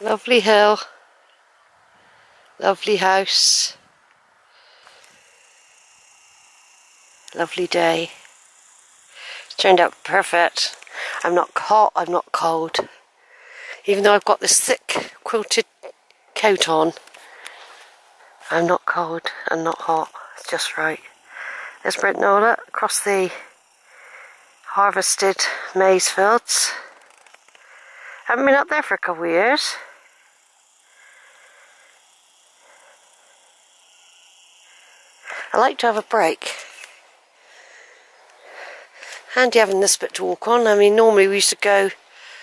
Lovely hill. Lovely house. Lovely day. It's turned out perfect. I'm not hot, I'm not cold. Even though I've got this thick quilted coat on, I'm not cold and not hot. It's just right. There's Brent Knoll across the harvested maize fields. Haven't been up there for a couple of years. I like to have a break. Handy having this bit to walk on. I mean, normally we used to go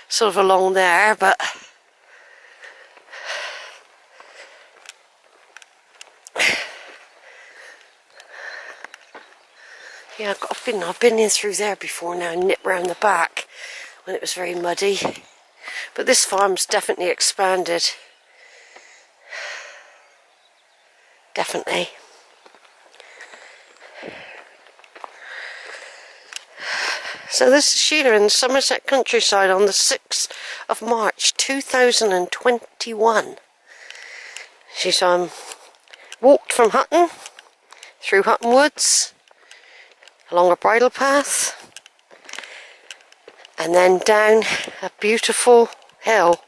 sort of along there, but yeah, I've, got, I've been I've been in through there before now, nip round the back when it was very muddy. But this farm's definitely expanded. Definitely. So this is Sheila in Somerset countryside on the 6th of March 2021. She's um, walked from Hutton, through Hutton Woods, along a bridle path, and then down a beautiful hill,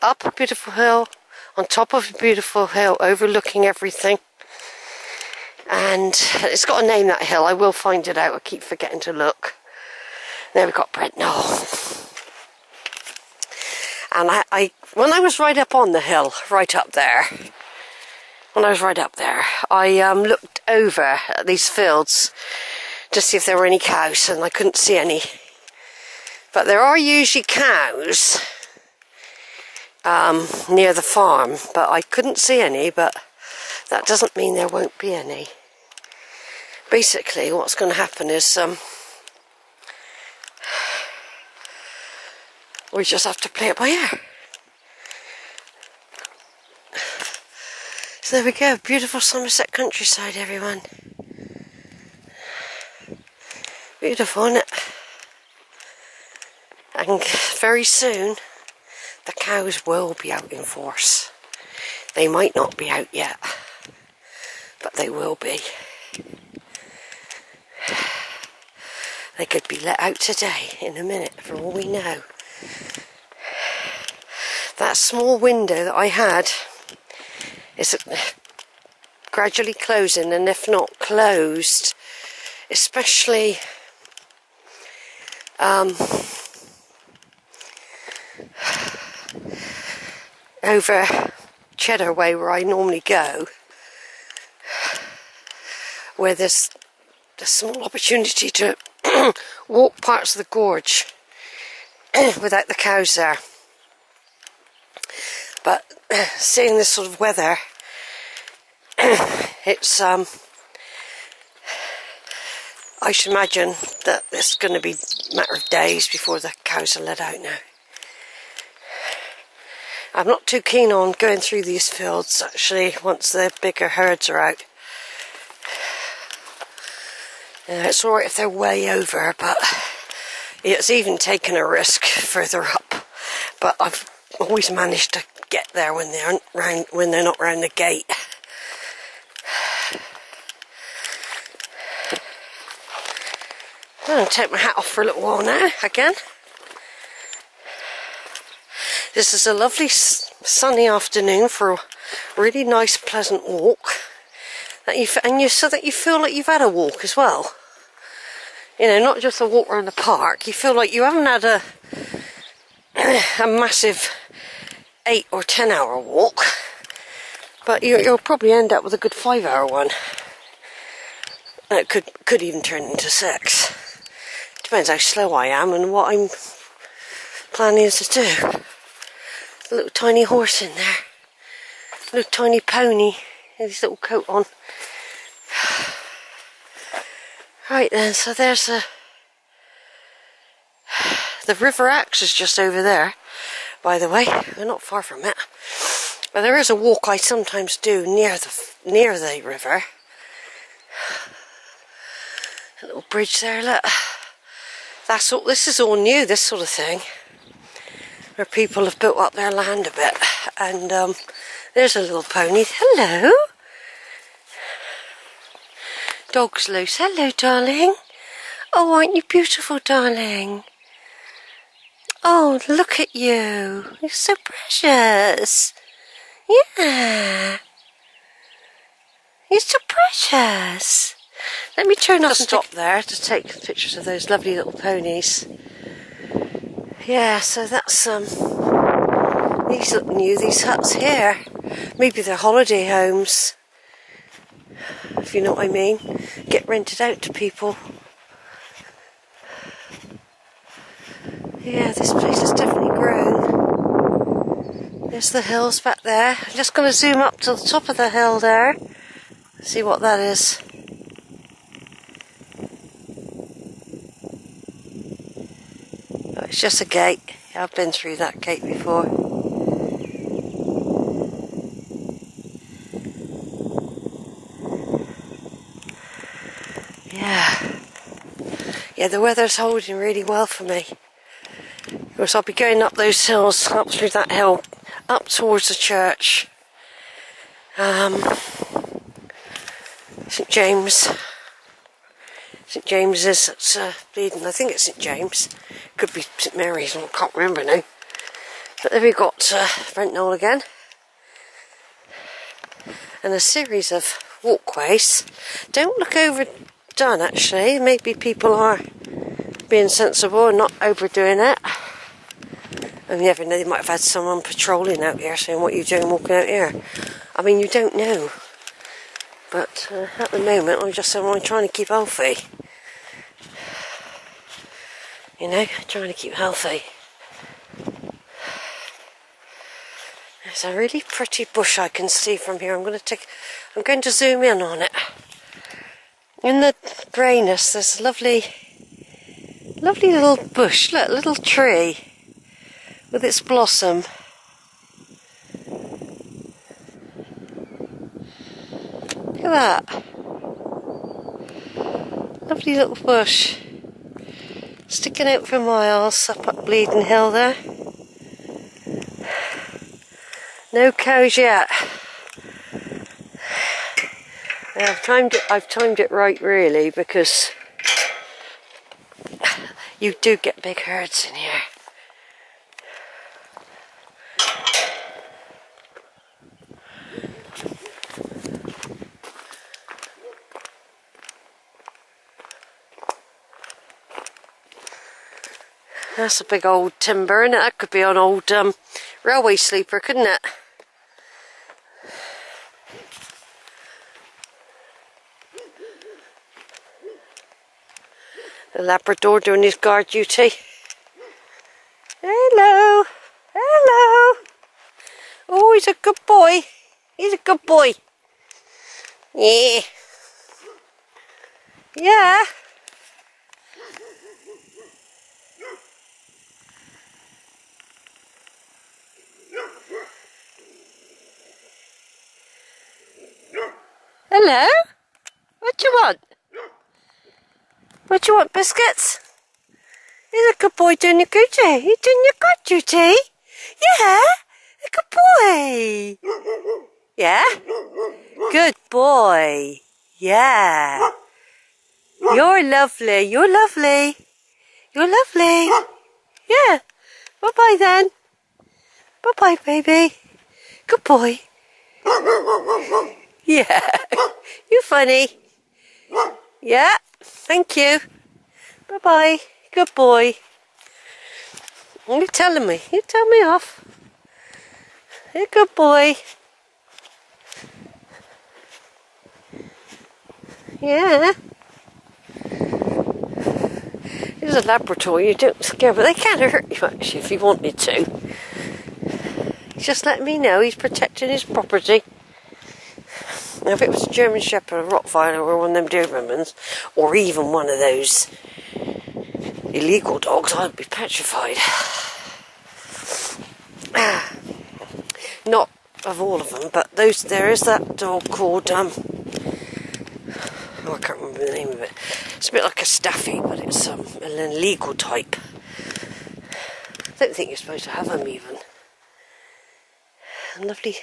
up a beautiful hill, on top of a beautiful hill, overlooking everything. And it's got a name, that hill. I will find it out. I keep forgetting to look. There we've got Brent Knoll. And I, I, when I was right up on the hill, right up there, when I was right up there, I um, looked over at these fields to see if there were any cows, and I couldn't see any. But there are usually cows um, near the farm, but I couldn't see any, but that doesn't mean there won't be any. Basically, what's going to happen is um, we just have to play it by ear. So there we go, beautiful Somerset countryside, everyone. Beautiful, isn't it? And very soon, the cows will be out in force. They might not be out yet, but they will be. They could be let out today in a minute, for all we know. That small window that I had is gradually closing, and if not closed, especially um, over Cheddar Way where I normally go, where there's a small opportunity to walk parts of the gorge without the cows there. But seeing this sort of weather, it's um, I should imagine that it's going to be a matter of days before the cows are let out now. I'm not too keen on going through these fields actually once the bigger herds are out. Uh, it's alright if they're way over, but it's even taken a risk further up. But I've always managed to get there when they aren't round, when they're not round the gate. I'm going to take my hat off for a little while now, again. This is a lovely sunny afternoon for a really nice pleasant walk. That you and you so that you feel like you've had a walk as well. You know, not just a walk around the park. You feel like you haven't had a a massive eight or ten hour walk, but you, will probably end up with a good five hour one. And it could could even turn into six. Depends how slow I am and what I'm planning to do. A little tiny horse in there. A little tiny pony with his little coat on. Right then, so there's a... The River Axe is just over there, by the way. We're not far from it. But there is a walk I sometimes do near the near the river. A little bridge there, look. That's all, this is all new, this sort of thing. where people have built up their land a bit. And um, there's a little pony. Hello. Dog's loose. Hello, darling. Oh, aren't you beautiful, darling? Oh, look at you. You're so precious. Yeah. You're so precious. Let me turn off and stop there to take pictures of those lovely little ponies. Yeah, so that's um these look new, these huts here. Maybe they're holiday homes. If you know what I mean. Get rented out to people. Yeah, this place has definitely grown. There's the hills back there. I'm just going to zoom up to the top of the hill there. See what that is. Oh, it's just a gate. I've been through that gate before. Yeah, the weather's holding really well for me. Of course, I'll be going up those hills, up through that hill, up towards the church. Um, St James. St James's at uh, Bleadon. I think it's St James. Could be St Mary's, I can't remember now. But then we've got uh, Brent again. And a series of walkways. Don't look overdone actually. Maybe people are being sensible and not overdoing it. And you never know, they might have had someone patrolling out here saying, What are you doing walking out here? I mean, you don't know. But uh, at the moment, I'm just I'm trying to keep healthy. You know, trying to keep healthy. There's a really pretty bush I can see from here. I'm going to take, I'm going to zoom in on it. In the greyness, there's a lovely, lovely little bush, look, little tree with its blossom. Look at that. Lovely little bush. Sticking out for miles up up Bleadon Hill there. No cows yet. I've timed it I've timed it right really because you do get big herds in here. That's a big old timber, and that could be an old um, railway sleeper, couldn't it? The Labrador doing his guard duty. Hello, hello. Oh, he's a good boy. He's a good boy. Yeah. Yeah. Hello? What do you want? What you want, biscuits? You're a good boy doing your duty. Eh? You doing your good duty? Yeah? A good boy. Yeah? Good boy. Yeah. You're lovely. You're lovely. You're lovely. Yeah. Bye-bye then. Bye-bye, baby. Good boy. Yeah. you funny. Yeah. Thank you. Bye-bye. Good boy. You telling me. You tell me off. You're a good boy. Yeah. He's a Labrador, you don't scare, but they can't hurt you actually if you wanted to. Just letting me know he's protecting his property. Now, if it was a German Shepherd, a Rottweiler, or one of them Dobermans, or even one of those illegal dogs, I'd be petrified. Not of all of them, but those. There is that dog called um. Oh, I can't remember the name of it. It's a bit like a staffy, but it's um, an illegal type. I don't think you're supposed to have them even. Lovely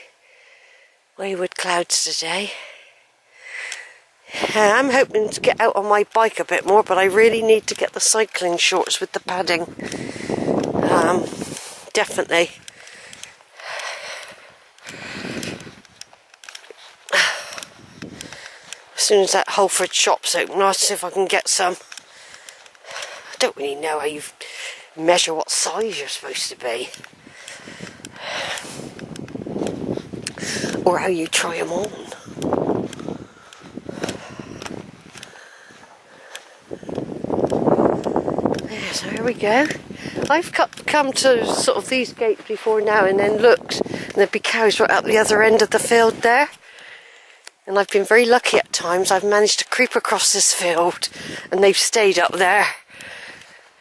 wayward clouds today. Uh, I'm hoping to get out on my bike a bit more, but I really need to get the cycling shorts with the padding. Um, definitely. As soon as that Halfords shop's open, I'll see if I can get some. I don't really know how you measure what size you're supposed to be. Or how you try them on. Yeah, so here we go. I've come to sort of these gates before now and then looked, and there'd be cows right up the other end of the field there. And I've been very lucky at times. I've managed to creep across this field and they've stayed up there.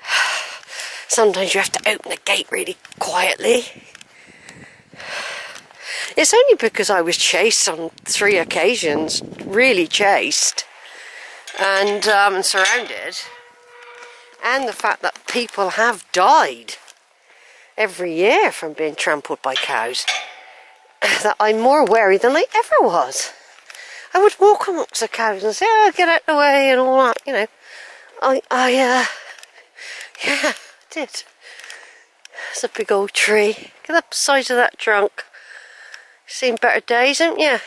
Sometimes you have to open the gate really quietly. It's only because I was chased on three occasions, really chased, and um, surrounded, and the fact that people have died every year from being trampled by cows, that I'm more wary than I ever was. I would walk amongst the cows and say, oh, get out of the way and all that, you know. I, I, uh, yeah, I did. It's a big old tree. Look at the size of that trunk. Seen better days, haven't you?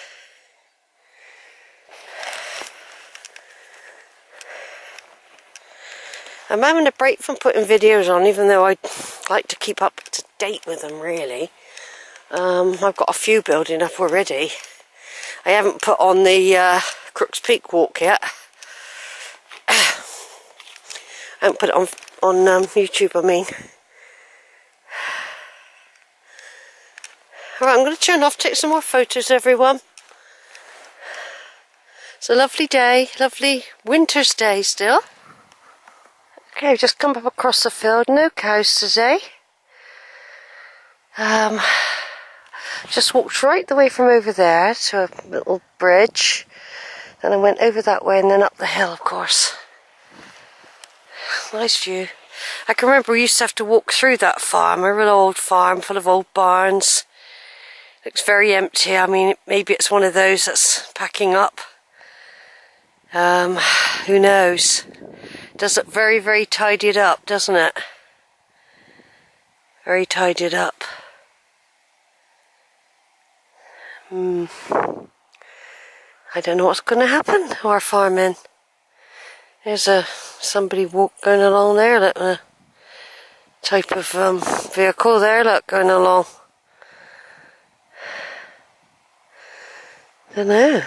I'm having a break from putting videos on, even though I'd like to keep up to date with them, really. Um, I've got a few building up already. I haven't put on the uh, Crooks Peak walk yet. I haven't put it on on um, YouTube, I mean. Alright, I'm going to turn off, take some more photos, everyone. It's a lovely day, lovely winter's day still. Okay, just come up across the field, no cows today. Um, just walked right the way from over there to a little bridge. Then I went over that way and then up the hill, of course. Nice view. I can remember we used to have to walk through that farm, a real old farm full of old barns. Looks very empty. I mean, maybe it's one of those that's packing up. Um, who knows? does look very, very tidied up, doesn't it? Very tidied up. Hmm. I don't know what's going to happen to our farming. There's a somebody walk going along there, look, a type of um, vehicle there, look, going along. Don't know.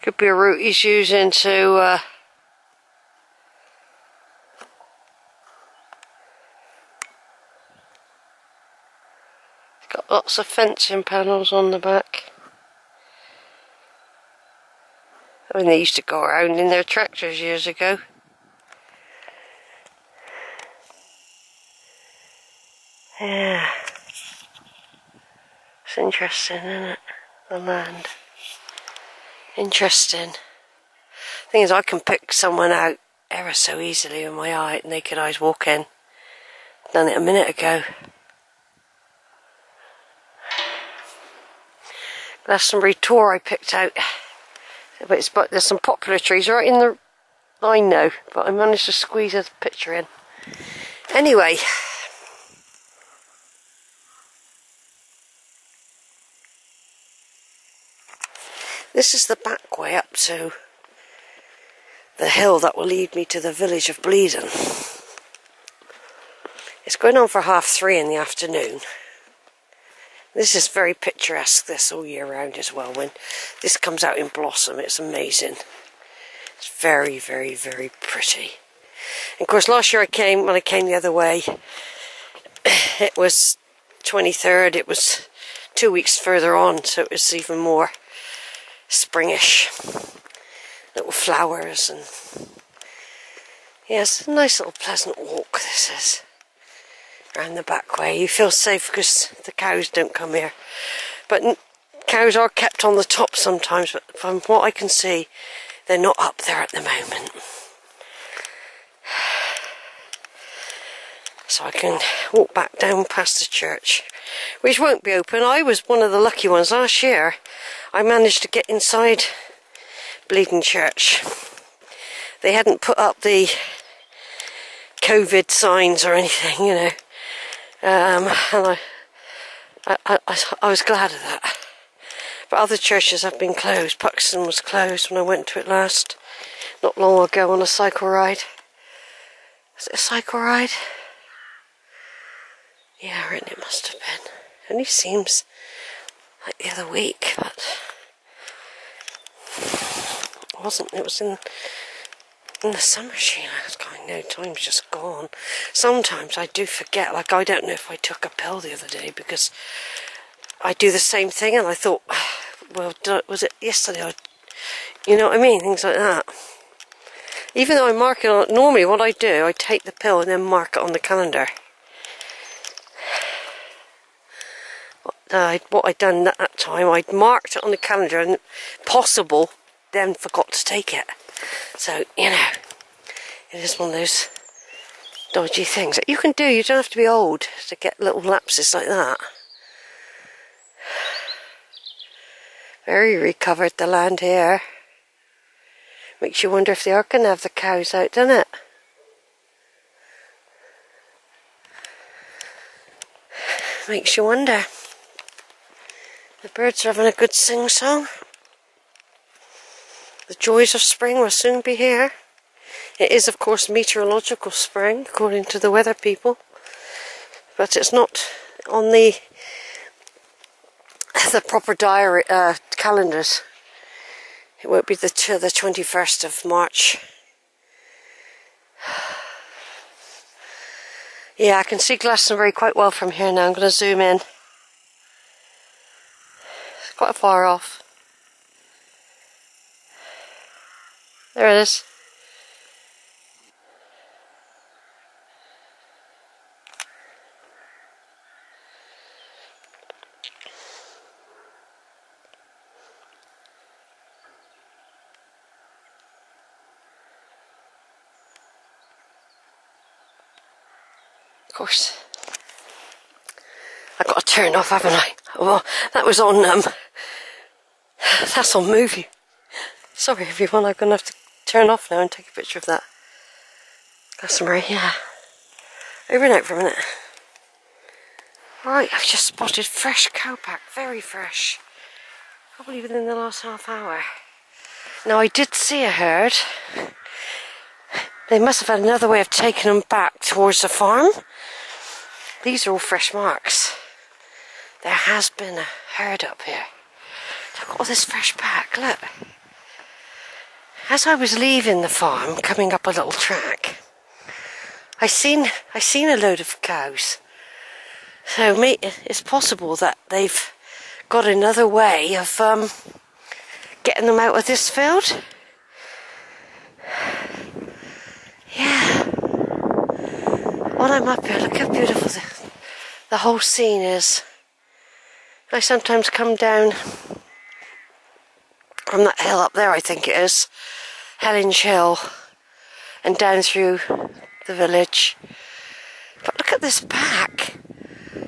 Could be a route he's using to uh, got lots of fencing panels on the back. I mean they used to go around in their tractors years ago. Yeah. It's interesting, isn't it? The land. Interesting. Thing is, I can pick someone out ever so easily with my eye, naked eyes walking. Done it a minute ago. Glastonbury Tor I picked out. But it's but there's some popular trees right in the line now, but I managed to squeeze a picture in. Anyway, This is the back way up to the hill that will lead me to the village of Bleadon. It's going on for half three in the afternoon. This is very picturesque this all year round as well. When this comes out in blossom, it's amazing. It's very, very, very pretty. And of course, last year I came, when I came the other way, it was 23rd, it was two weeks further on, so it was even more springish. Little flowers and yes, a nice little pleasant walk this is. Around the back way. You feel safe because the cows don't come here. But Cows are kept on the top sometimes, but from what I can see, they're not up there at the moment. So I can walk back down past the church, which won't be open. I was one of the lucky ones last year. I managed to get inside Bleadon Church. They hadn't put up the COVID signs or anything, you know. Um, and I, I, I, I was glad of that. But other churches have been closed. Puxton was closed when I went to it last, not long ago on a cycle ride. Was it a cycle ride? Yeah, and it must have been. It only seems like the other week, but it wasn't. It was in in the summer, Sheila. It's going, no, time's just gone. Sometimes I do forget. Like I don't know if I took a pill the other day because I do the same thing, and I thought, well, was it yesterday? you know what I mean? Things like that. Even though I mark it on, normally what I do, I take the pill and then mark it on the calendar. Uh, what I'd done at that time, I'd marked it on the calendar and possible, then forgot to take it. So, you know, it is one of those dodgy things that you can do. You don't have to be old to get little lapses like that. Very recovered the land here. Makes you wonder if they are going to have the cows out, doesn't it? Makes you wonder. The birds are having a good sing song. The joys of spring will soon be here. It is, of course, meteorological spring, according to the weather people, but it's not on the the proper diary uh, calendars. It won't be the the twenty first of March. Yeah, I can see Glastonbury quite well from here now. I'm going to zoom in quite far off. There it is. Of course. I've got to turn off, haven't I? Well, that was on um, that's on movie. Sorry everyone, I'm going to have to turn off now and take a picture of that. Customer, yeah. Over and out for a minute. Right, I've just spotted fresh cowpack, very fresh. Probably within the last half hour. Now I did see a herd. They must have had another way of taking them back towards the farm. These are all fresh marks. There has been a herd up here. Look at all this fresh pack, look. As I was leaving the farm, coming up a little track, I seen I seen a load of cows. So it's possible that they've got another way of um, getting them out of this field. Yeah. While I'm up here, look how beautiful the, the whole scene is. I sometimes come down from that hill up there, I think it is, Helen's Hill, and down through the village. But look at this back.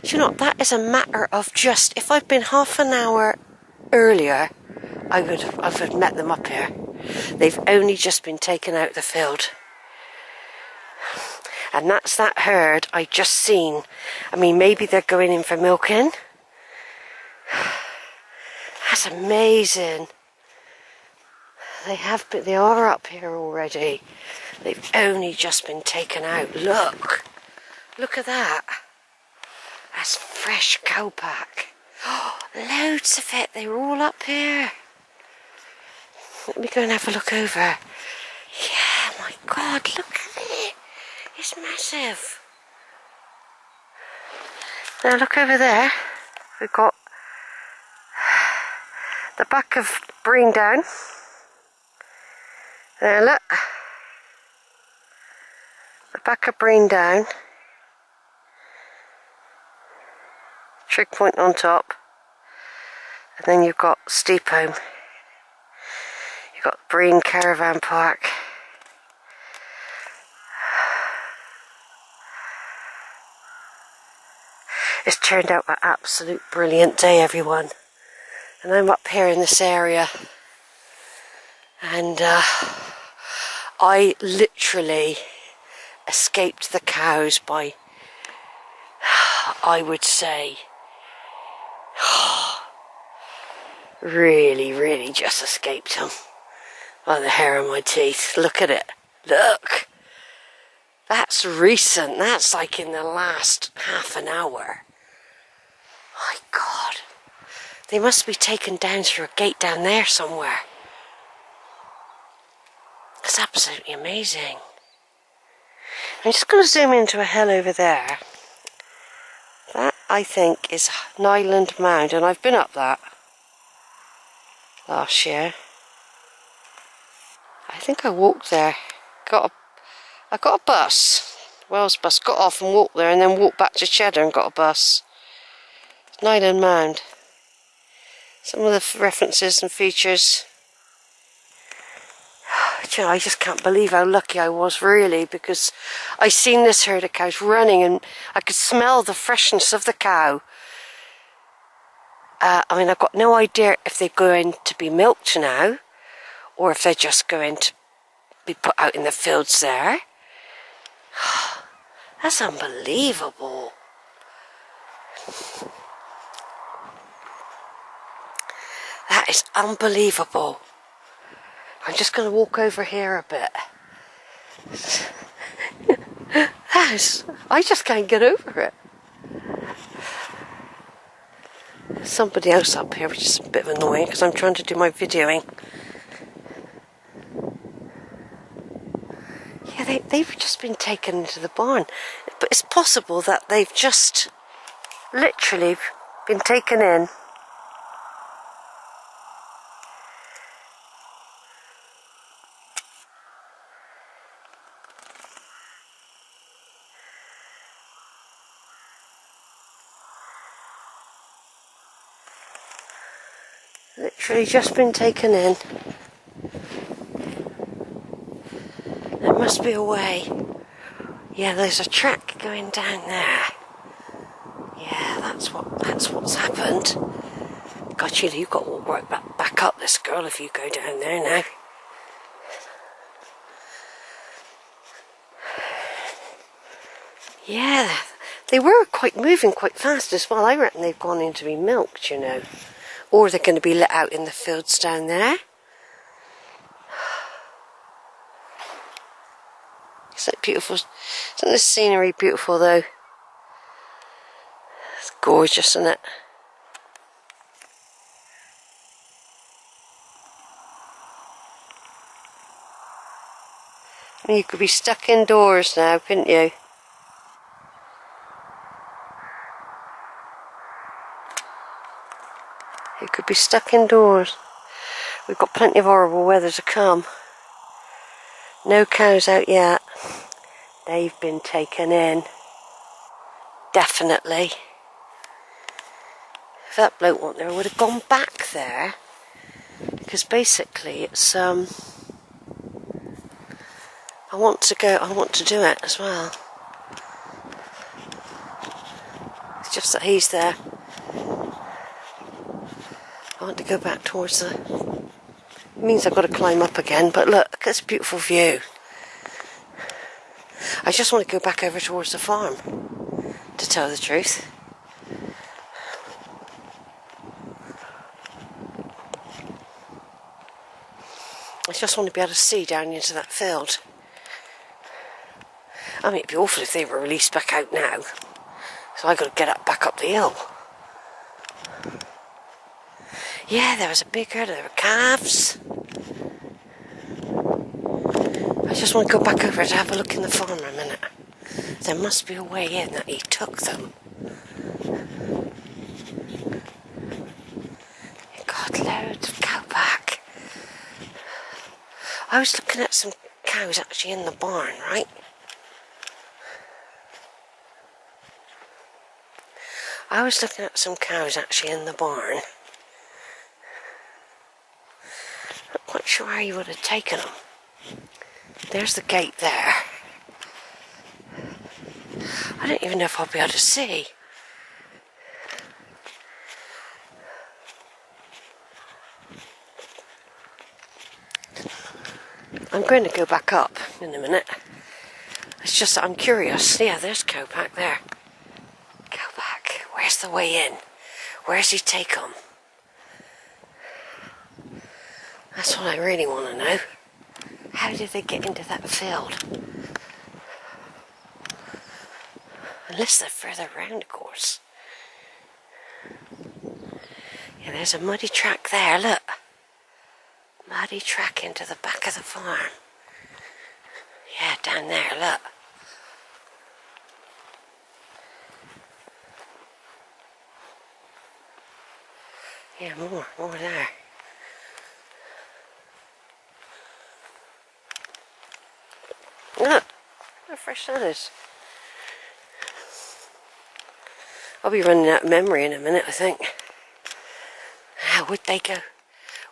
Do you know, that is a matter of just, if I'd been half an hour earlier, I would, I would have met them up here. They've only just been taken out of the field. And that's that herd I just seen. I mean, maybe they're going in for milking. That's amazing. They have been, they are up here already. They've only just been taken out. Look. Look at that. That's fresh cowpack. Oh, loads of it. They're all up here. Let me go and have a look over. Yeah, my God, look at it. It's massive. Now look over there. We've got the back of Brean Down. There, look. The back of Brean Down. Trig point on top. And then you've got Steepholm. You've got Brean Caravan Park. It's turned out an absolute brilliant day, everyone. And I'm up here in this area. And uh, I literally escaped the cows by, I would say, really, really just escaped them by the hair on my teeth. Look at it. Look. That's recent. That's like in the last half an hour. My God. They must be taken down through a gate down there somewhere. It's absolutely amazing. I'm just going to zoom into a hill over there. That, I think, is Nyland Mound, and I've been up that last year. I think I walked there. Got a, I got a bus, Wells bus, got off and walked there, and then walked back to Cheddar and got a bus. Nyland Mound. Some of the references and features. Know, I just can't believe how lucky I was, really, because I seen this herd of cows running, and I could smell the freshness of the cow. Uh, I mean, I've got no idea if they're going to be milked now, or if they're just going to be put out in the fields there. That's unbelievable. That is unbelievable. I'm just going to walk over here a bit. I just can't get over it. There's somebody else up here, which is a bit annoying because I'm trying to do my videoing. Yeah, they, they've just been taken into the barn. But it's possible that they've just literally been taken in Literally just been taken in. There must be a way. Yeah, there's a track going down there. Yeah, that's what that's what's happened. God, you you've got to right back, back up this girl if you go down there now. Yeah, they were quite moving quite fast as well. I reckon they've gone in to be milked, you know or they're going to be let out in the fields down there. Isn't it beautiful? Isn't this scenery beautiful though? It's gorgeous, isn't it? You could be stuck indoors now, couldn't you? You could be stuck indoors. We've got plenty of horrible weather to come. No cows out yet. They've been taken in. Definitely. If that bloke wasn't there, I would have gone back there. Because basically it's um I want to go I want to do it as well. It's just that he's there. Want to go back towards the... It means I've got to climb up again, but look, it's a beautiful view. I just want to go back over towards the farm, to tell the truth. I just want to be able to see down into that field. I mean, it'd be awful if they were released back out now. So I've got to get up back up the hill. Yeah, there was a big herd. There were calves. I just want to go back over to have a look in the farm a minute. There must be a way in that he took them. God, loads of cow back. I was looking at some cows actually in the barn, right? I was looking at some cows actually in the barn. not sure how you would have taken them. There's the gate there. I don't even know if I'll be able to see. I'm going to go back up in a minute. It's just that I'm curious. Yeah, there's Kopak there. Kopak, where's the way in? Where's he take them? That's what I really want to know. How did they get into that field? Unless they're further round, of course. Yeah, there's a muddy track there, look. Muddy track into the back of the farm. Yeah, down there, look. Yeah, more, more there. Look, how fresh that is. I'll be running out of memory in a minute, I think. How would they go?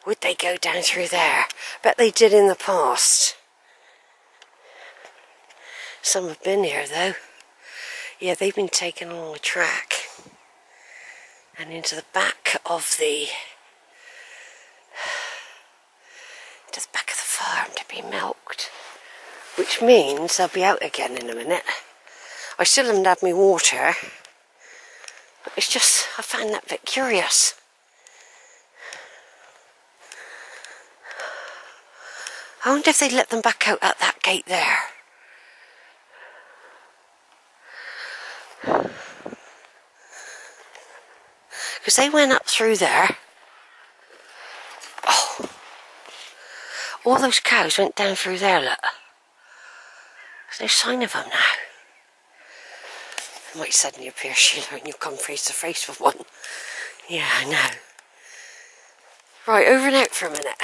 Would they go down through there? Bet they did in the past. Some have been here though. Yeah, they've been taken along the track and into the back of the to the back of the farm to be milked. Which means they'll be out again in a minute. I still haven't had my water. It's just I find that bit curious. I wonder if they let them back out at that gate there. Because they went up through there. Oh. All those cows went down through there, look. There's no sign of them now. They might suddenly appear, Sheila, and you'll come face to face with one. Yeah, I know. Right, over and out for a minute.